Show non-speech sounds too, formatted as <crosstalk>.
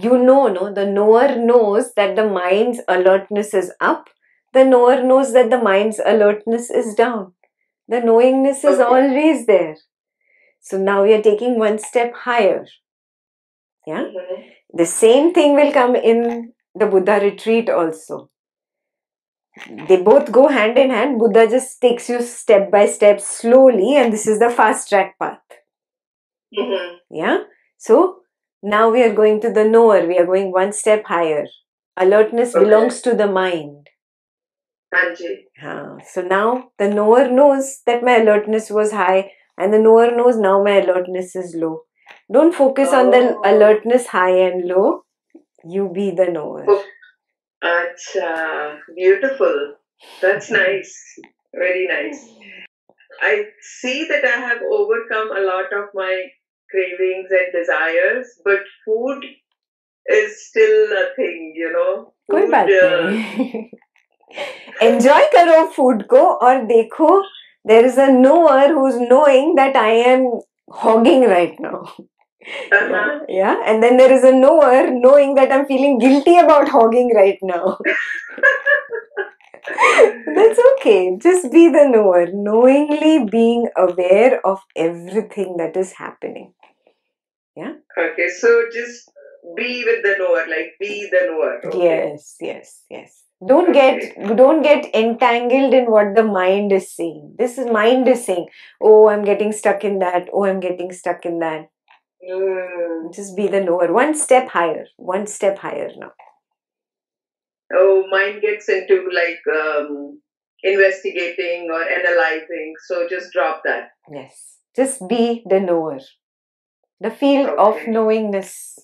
you know, no, the knower knows that the mind's alertness is up. The knower knows that the mind's alertness is down. The knowingness is Okay. always there. So now we are taking one step higher. Yeah. Mhm. The same thing will come in the Buddha retreat also. They both go hand in hand. Buddha just takes you step by step slowly, and this is the fast track path. Mhm. Yeah. So now we are going to the knower. We are going one step higher. Alertness Okay. belongs to the mind. Anji. Ah, so now the knower knows that my alertness was high, and the knower knows now my alertness is low. Don't focus on the Oh. alertness high and low. You be the knower. Oh. Acha, beautiful. That's <laughs> nice. Very nice. I see that I have overcome a lot of my cravings and desires, but food is still a thing, you know. कोई Food, बात uh, नहीं <laughs> enjoy करो food को और देखो there is a knower who is knowing that I am hogging right now <laughs> uh-huh. yeah and then there is a knower knowing that i'm feeling guilty about hogging right now <laughs> that's okay just be the knower knowingly being aware of everything that is happening Okay, so just be with the knower, like be the knower. Okay. yes yes yes. Don't get don't get entangled in what the mind is saying. This is mind is saying oh i'm getting stuck in that. Oh i'm getting stuck in that. Mm. just be the knower one step higher one step higher now. Oh, mind gets into like um, investigating or analyzing, so just drop that. yes. Just be the knower the field of knowingness